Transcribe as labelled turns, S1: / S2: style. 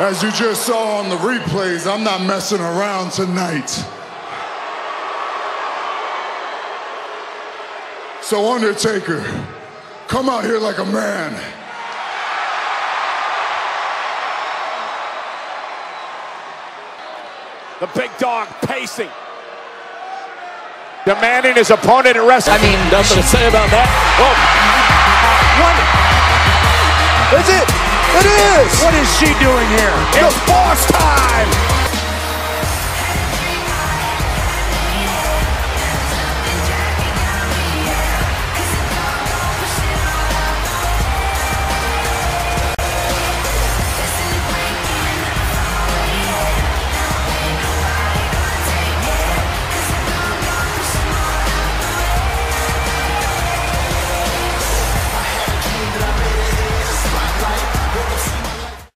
S1: As you just saw on the replays, I'm not messing around tonight. So, Undertaker, come out here like a man.
S2: The big dog pacing. Demanding his opponent to rest.
S3: I mean,
S4: Nothing to say about that. Oh,
S2: One.
S4: that's it. It is.
S2: What is she doing here? It's.